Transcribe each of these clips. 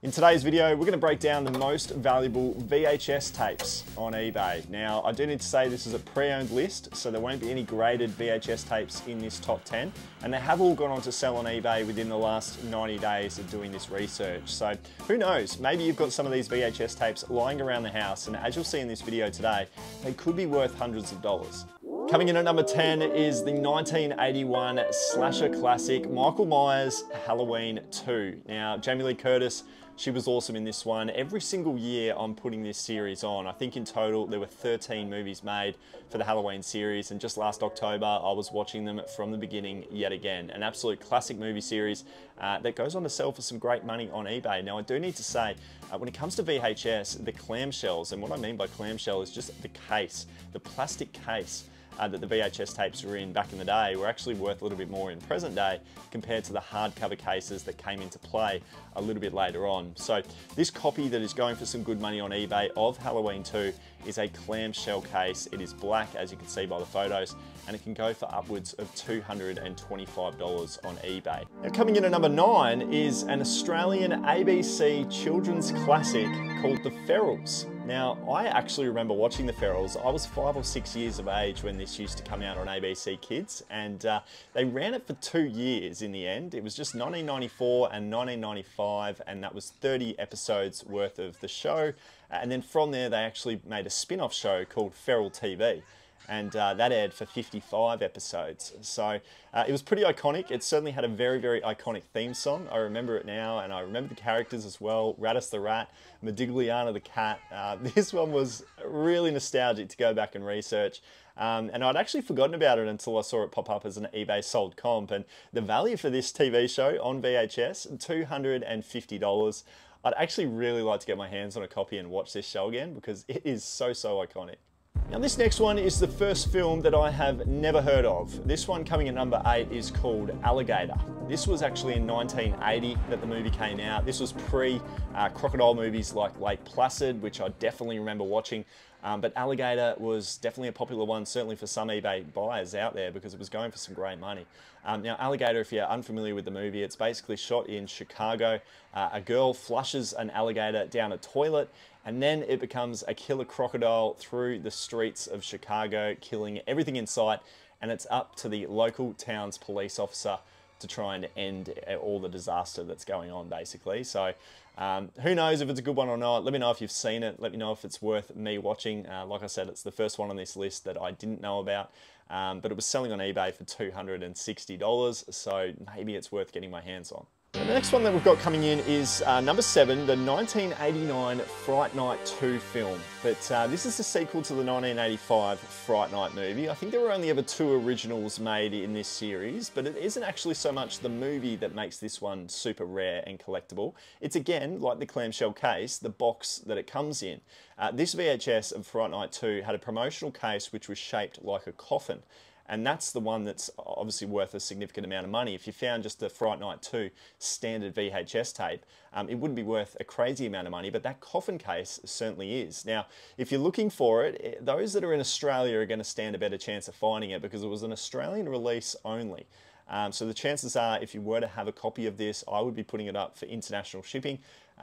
In today's video, we're going to break down the most valuable VHS tapes on eBay. Now, I do need to say this is a pre-owned list, so there won't be any graded VHS tapes in this top 10, and they have all gone on to sell on eBay within the last 90 days of doing this research. So who knows, maybe you've got some of these VHS tapes lying around the house, and as you'll see in this video today, they could be worth hundreds of dollars. Coming in at number 10 is the 1981 slasher classic, Michael Myers Halloween 2. Now, Jamie Lee Curtis she was awesome in this one. Every single year I'm putting this series on. I think in total there were 13 movies made for the Halloween series and just last October I was watching them from the beginning yet again. An absolute classic movie series uh, that goes on to sell for some great money on eBay. Now I do need to say, uh, when it comes to VHS, the clamshells, and what I mean by clamshell is just the case, the plastic case, uh, that the VHS tapes were in back in the day were actually worth a little bit more in present day compared to the hardcover cases that came into play a little bit later on. So this copy that is going for some good money on eBay of Halloween 2 is a clamshell case. It is black as you can see by the photos and it can go for upwards of $225 on eBay. Now coming in at number 9 is an Australian ABC children's classic called The Ferals. Now, I actually remember watching The Ferals. I was five or six years of age when this used to come out on ABC Kids, and uh, they ran it for two years in the end. It was just 1994 and 1995, and that was 30 episodes worth of the show. And then from there, they actually made a spin off show called Feral TV and uh, that aired for 55 episodes. So uh, it was pretty iconic. It certainly had a very, very iconic theme song. I remember it now, and I remember the characters as well. Rattus the rat, Modigliana the cat. Uh, this one was really nostalgic to go back and research. Um, and I'd actually forgotten about it until I saw it pop up as an eBay sold comp. And the value for this TV show on VHS, $250. I'd actually really like to get my hands on a copy and watch this show again because it is so, so iconic. Now this next one is the first film that I have never heard of. This one coming at number 8 is called Alligator. This was actually in 1980 that the movie came out. This was pre uh, crocodile movies like Lake Placid, which I definitely remember watching. Um, but Alligator was definitely a popular one, certainly for some eBay buyers out there because it was going for some great money. Um, now, Alligator, if you're unfamiliar with the movie, it's basically shot in Chicago. Uh, a girl flushes an alligator down a toilet and then it becomes a killer crocodile through the streets of Chicago, killing everything in sight. And it's up to the local town's police officer to try and end all the disaster that's going on, basically. So, um, who knows if it's a good one or not? Let me know if you've seen it. Let me know if it's worth me watching. Uh, like I said, it's the first one on this list that I didn't know about, um, but it was selling on eBay for $260, so maybe it's worth getting my hands on. The next one that we've got coming in is uh, number seven, the 1989 Fright Night 2 film. But uh, this is the sequel to the 1985 Fright Night movie. I think there were only ever two originals made in this series, but it isn't actually so much the movie that makes this one super rare and collectible. It's again, like the clamshell case, the box that it comes in. Uh, this VHS of Fright Night 2 had a promotional case which was shaped like a coffin. And that's the one that's obviously worth a significant amount of money. If you found just the Fright Night 2 standard VHS tape, um, it wouldn't be worth a crazy amount of money, but that coffin case certainly is. Now, if you're looking for it, eh, those that are in Australia are going to stand a better chance of finding it because it was an Australian release only. Um, so the chances are, if you were to have a copy of this, I would be putting it up for international shipping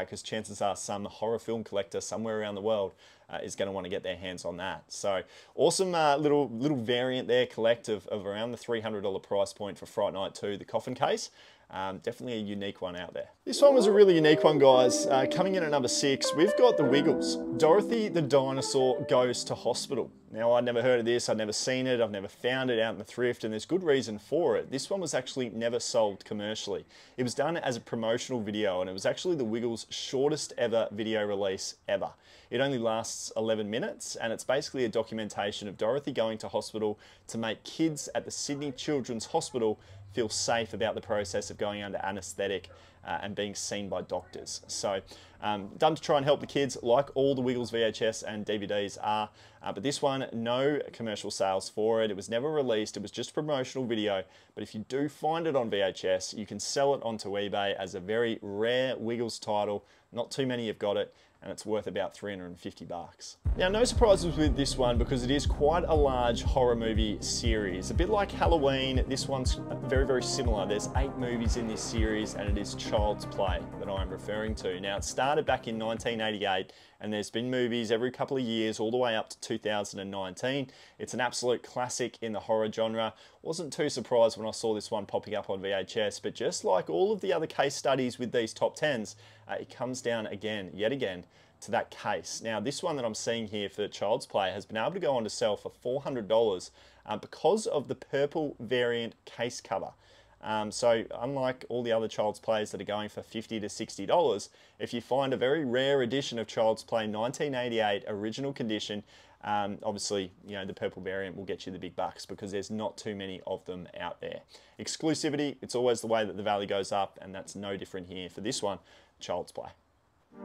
because uh, chances are some horror film collector somewhere around the world uh, is going to want to get their hands on that. So awesome uh, little little variant there, collect of, of around the $300 price point for Fright Night 2, the coffin case. Um, definitely a unique one out there. This one was a really unique one, guys. Uh, coming in at number six, we've got the Wiggles. Dorothy the dinosaur goes to hospital. Now, I'd never heard of this, I'd never seen it, I've never found it out in the thrift, and there's good reason for it. This one was actually never sold commercially. It was done as a promotional video, and it was actually the Wiggles' shortest ever video release ever. It only lasts 11 minutes, and it's basically a documentation of Dorothy going to hospital to make kids at the Sydney Children's Hospital feel safe about the process of going under anaesthetic uh, and being seen by doctors. So um, done to try and help the kids like all the Wiggles VHS and DVDs are, uh, but this one, no commercial sales for it. It was never released, it was just a promotional video, but if you do find it on VHS, you can sell it onto eBay as a very rare Wiggles title. Not too many have got it, and it's worth about 350 bucks. Now, no surprises with this one because it is quite a large horror movie series. A bit like Halloween, this one's very, very similar. There's eight movies in this series and it is Child's Play that I'm referring to. Now, it started back in 1988 and there's been movies every couple of years all the way up to 2019. It's an absolute classic in the horror genre. Wasn't too surprised when I saw this one popping up on VHS, but just like all of the other case studies with these top 10s, uh, it comes down again, yet again, to that case. Now, this one that I'm seeing here for Child's Play has been able to go on to sell for $400 uh, because of the purple variant case cover. Um, so unlike all the other Child's Plays that are going for $50 to $60, if you find a very rare edition of Child's Play 1988 original condition, um, obviously, you know, the purple variant will get you the big bucks because there's not too many of them out there. Exclusivity, it's always the way that the value goes up and that's no different here for this one, Child's Play.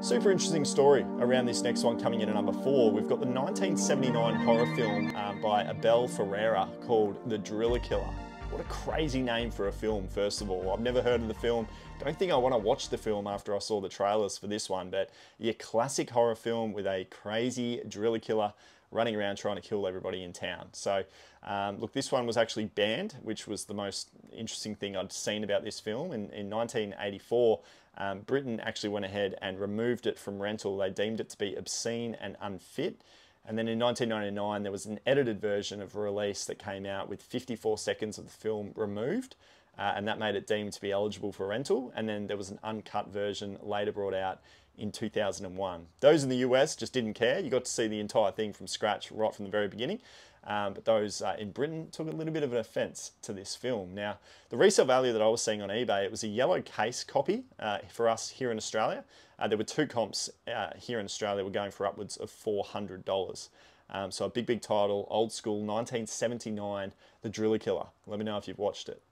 Super interesting story around this next one coming in at number four. We've got the 1979 horror film um, by Abel Ferrara called The Driller Killer. What a crazy name for a film, first of all. I've never heard of the film. Don't think I want to watch the film after I saw the trailers for this one, but your classic horror film with a crazy driller killer running around trying to kill everybody in town. So, um, look, this one was actually banned, which was the most interesting thing I'd seen about this film. In, in 1984, um, Britain actually went ahead and removed it from rental. They deemed it to be obscene and unfit. And then in 1999, there was an edited version of release that came out with 54 seconds of the film removed, uh, and that made it deemed to be eligible for rental. And then there was an uncut version later brought out in 2001. Those in the US just didn't care. You got to see the entire thing from scratch right from the very beginning. Um, but those uh, in Britain took a little bit of an offence to this film. Now, the resale value that I was seeing on eBay, it was a yellow case copy uh, for us here in Australia. Uh, there were two comps uh, here in Australia were going for upwards of $400. Um, so a big, big title, old school, 1979, The Driller Killer. Let me know if you've watched it.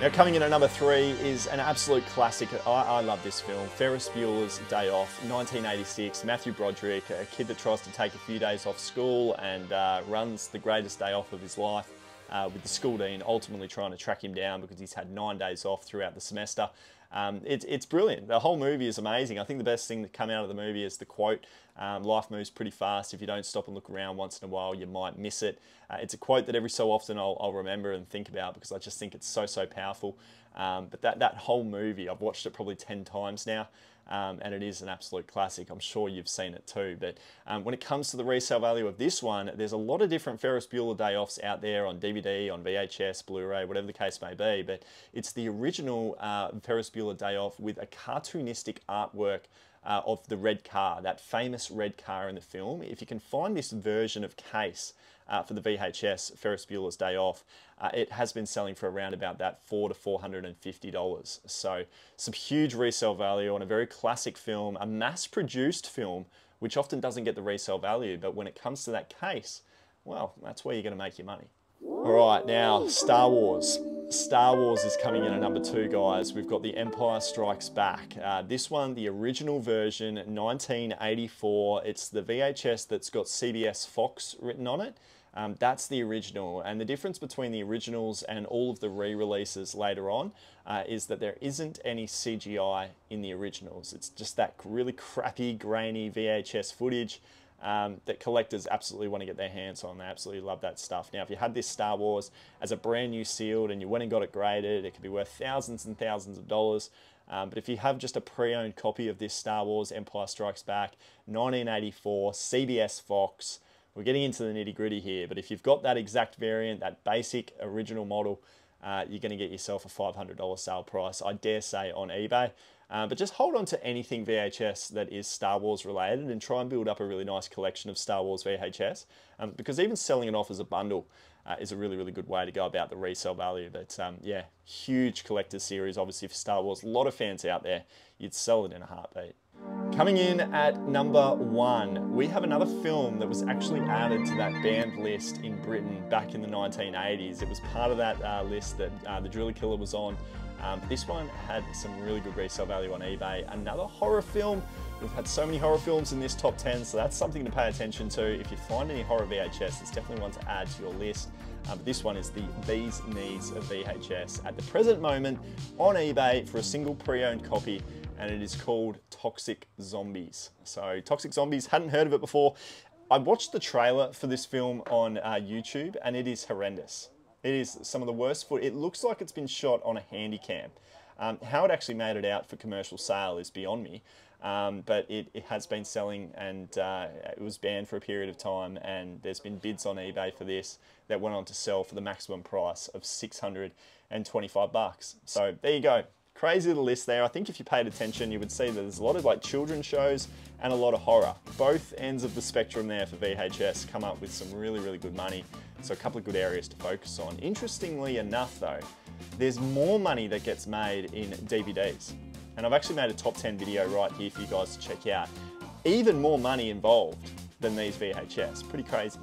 Now coming in at number three is an absolute classic. I, I, love this film. Ferris Bueller's Day Off, 1986. Matthew Broderick, a kid that tries to take a few days off school and uh, runs the greatest day off of his life. Uh, with the school dean ultimately trying to track him down because he's had nine days off throughout the semester. Um, it, it's brilliant. The whole movie is amazing. I think the best thing that come out of the movie is the quote, um, life moves pretty fast. If you don't stop and look around once in a while, you might miss it. Uh, it's a quote that every so often I'll, I'll, remember and think about because I just think it's so, so powerful. Um, but that, that whole movie, I've watched it probably 10 times now um, and it is an absolute classic. I'm sure you've seen it too. But um, when it comes to the resale value of this one, there's a lot of different Ferris Bueller Day Offs out there on DVD, on VHS, Blu-ray, whatever the case may be. But it's the original uh, Ferris Bueller Day Off with a cartoonistic artwork uh, of the red car, that famous red car in the film. If you can find this version of Case uh, for the VHS Ferris Bueller's Day Off, uh, it has been selling for around about that four to four hundred and fifty dollars. So some huge resale value on a very classic film, a mass-produced film, which often doesn't get the resale value. But when it comes to that case, well, that's where you're going to make your money. All right, now Star Wars. Star Wars is coming in at number two, guys. We've got The Empire Strikes Back. Uh, this one, the original version, 1984. It's the VHS that's got CBS Fox written on it. Um, that's the original. And the difference between the originals and all of the re releases later on uh, is that there isn't any CGI in the originals. It's just that really crappy, grainy VHS footage. Um, that collectors absolutely want to get their hands on. They absolutely love that stuff. Now, if you had this Star Wars as a brand new sealed and you went and got it graded, it could be worth thousands and thousands of dollars. Um, but if you have just a pre-owned copy of this Star Wars Empire Strikes Back, 1984, CBS Fox, we're getting into the nitty gritty here, but if you've got that exact variant, that basic original model, uh, you're going to get yourself a $500 sale price, I dare say, on eBay. Uh, but just hold on to anything VHS that is Star Wars related and try and build up a really nice collection of Star Wars VHS. Um, because even selling it off as a bundle uh, is a really, really good way to go about the resale value. But um, yeah, huge collector series, obviously, for Star Wars. A lot of fans out there. You'd sell it in a heartbeat. Coming in at number one, we have another film that was actually added to that banned list in Britain back in the 1980s. It was part of that uh, list that uh, The Driller Killer was on. Um, this one had some really good resale value on eBay. Another horror film. We've had so many horror films in this top 10, so that's something to pay attention to. If you find any horror VHS, it's definitely one to add to your list. Um, but this one is the Bee's Knees of VHS. At the present moment, on eBay for a single pre-owned copy, and it is called Toxic Zombies. So, Toxic Zombies, hadn't heard of it before. I watched the trailer for this film on uh, YouTube, and it is horrendous. It is some of the worst foot. It looks like it's been shot on a handy cam. Um, how it actually made it out for commercial sale is beyond me. Um, but it, it, has been selling and uh, it was banned for a period of time and there's been bids on eBay for this that went on to sell for the maximum price of 625 bucks. So there you go. Crazy little list there. I think if you paid attention, you would see that there's a lot of like children's shows and a lot of horror. Both ends of the spectrum there for VHS come up with some really, really good money. So a couple of good areas to focus on. Interestingly enough though, there's more money that gets made in DVDs. And I've actually made a top 10 video right here for you guys to check out. Even more money involved than these VHS. Pretty crazy.